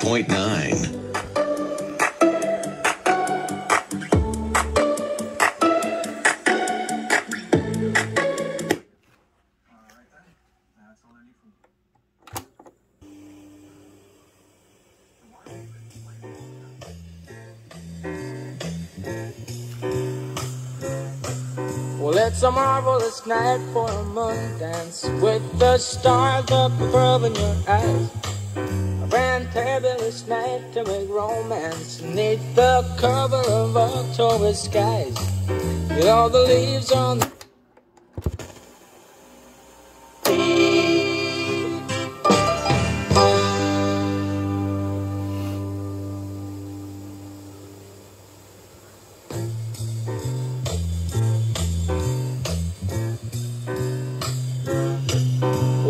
98.9. Well, it's a marvelous night for a moon dance with the stars up above in your eyes. A fantabulous night to make romance neath the cover of October skies. With all the leaves on the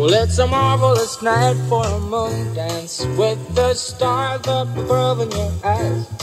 Well, it's a marvelous night for a moon dance with the stars up above in your eyes.